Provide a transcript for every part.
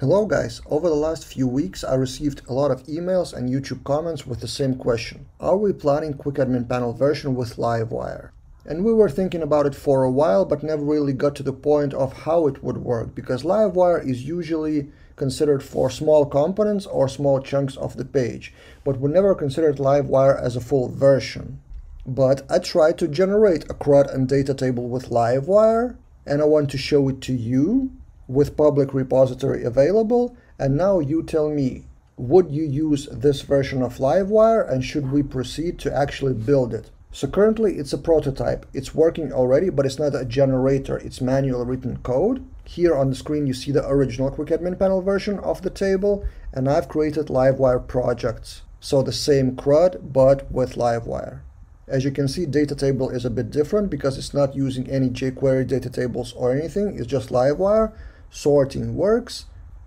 Hello guys, over the last few weeks I received a lot of emails and YouTube comments with the same question. Are we planning Quick Admin Panel version with Livewire? And we were thinking about it for a while but never really got to the point of how it would work because Livewire is usually considered for small components or small chunks of the page, but we never considered Livewire as a full version. But I tried to generate a CRUD and data table with Livewire and I want to show it to you with public repository available. And now you tell me, would you use this version of Livewire and should we proceed to actually build it? So currently it's a prototype. It's working already, but it's not a generator. It's manual written code. Here on the screen, you see the original Quick Admin Panel version of the table, and I've created Livewire projects. So the same CRUD, but with Livewire. As you can see, data table is a bit different because it's not using any jQuery data tables or anything. It's just Livewire sorting works,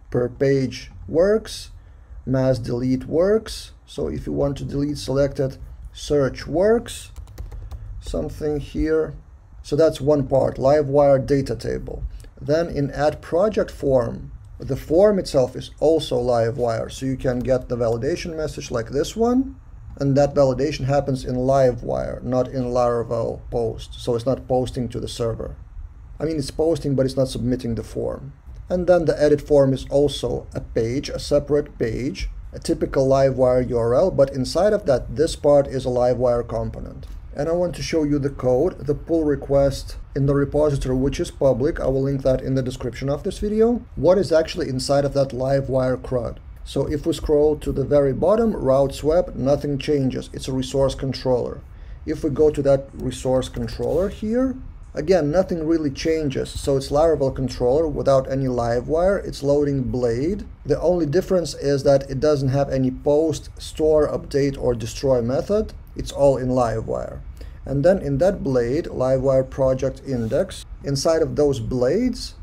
per page works, mass delete works. So if you want to delete selected, search works, something here. So that's one part, Livewire data table. Then in add project form, the form itself is also Livewire. So you can get the validation message like this one. And that validation happens in Livewire, not in Laravel post. So it's not posting to the server. I mean, it's posting, but it's not submitting the form. And then the edit form is also a page, a separate page, a typical Livewire URL, but inside of that, this part is a Livewire component. And I want to show you the code, the pull request in the repository, which is public. I will link that in the description of this video. What is actually inside of that Livewire CRUD? So if we scroll to the very bottom, routes web, nothing changes. It's a resource controller. If we go to that resource controller here, Again, nothing really changes, so it's Laravel controller without any Livewire. It's loading Blade. The only difference is that it doesn't have any post, store, update, or destroy method. It's all in Livewire. And then in that blade, Livewire project index, inside of those blades,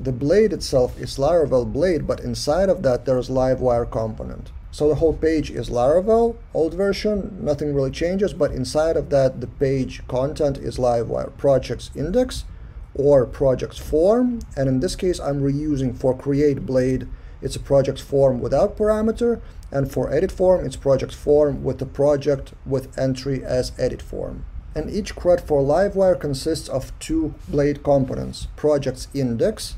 the blade itself is Laravel blade, but inside of that there's Livewire component. So the whole page is Laravel, old version, nothing really changes, but inside of that, the page content is Livewire projects index or projects form. And in this case, I'm reusing for create blade, it's a project form without parameter. And for edit form, it's project form with the project with entry as edit form. And each CRUD for Livewire consists of two blade components, projects index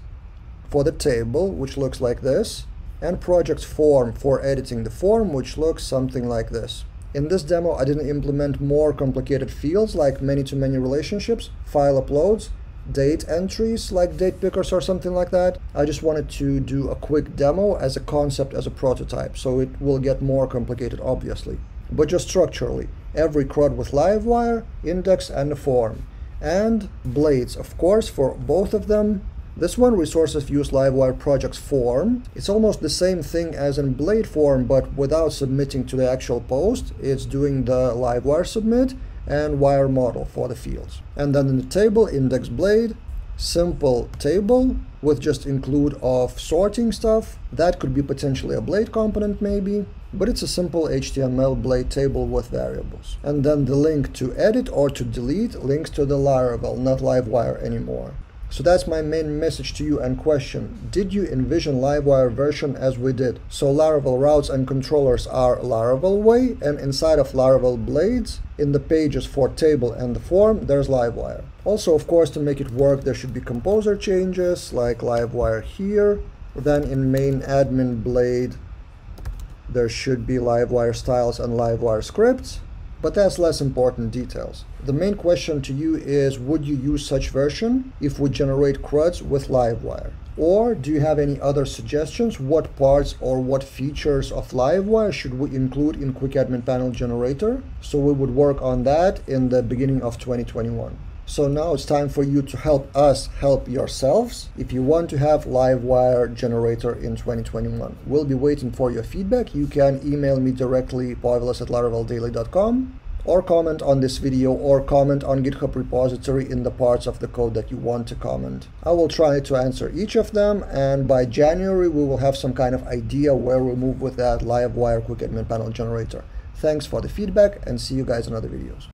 for the table, which looks like this, and project form for editing the form, which looks something like this. In this demo, I didn't implement more complicated fields like many-to-many -many relationships, file uploads, date entries like date pickers or something like that. I just wanted to do a quick demo as a concept, as a prototype, so it will get more complicated, obviously. But just structurally, every CRUD with Livewire, index, and a form. And blades, of course, for both of them, this one, resources use Livewire projects form. It's almost the same thing as in Blade form, but without submitting to the actual post. It's doing the Livewire submit and wire model for the fields. And then in the table, index blade, simple table with just include of sorting stuff. That could be potentially a blade component maybe, but it's a simple HTML blade table with variables. And then the link to edit or to delete links to the Laravel, not Livewire anymore. So that's my main message to you and question. Did you envision Livewire version as we did? So Laravel routes and controllers are Laravel way and inside of Laravel blades, in the pages for table and the form, there's Livewire. Also, of course, to make it work, there should be composer changes like Livewire here. Then in main admin blade, there should be Livewire styles and Livewire scripts but that's less important details. The main question to you is would you use such version if we generate CRUDs with Livewire? Or do you have any other suggestions? What parts or what features of Livewire should we include in Quick Admin Panel Generator? So we would work on that in the beginning of 2021. So now it's time for you to help us help yourselves if you want to have Livewire generator in 2021. We'll be waiting for your feedback. You can email me directly, povilas at laraveldaily.com or comment on this video or comment on GitHub repository in the parts of the code that you want to comment. I will try to answer each of them and by January we will have some kind of idea where we move with that Livewire Quick Admin Panel generator. Thanks for the feedback and see you guys in other videos.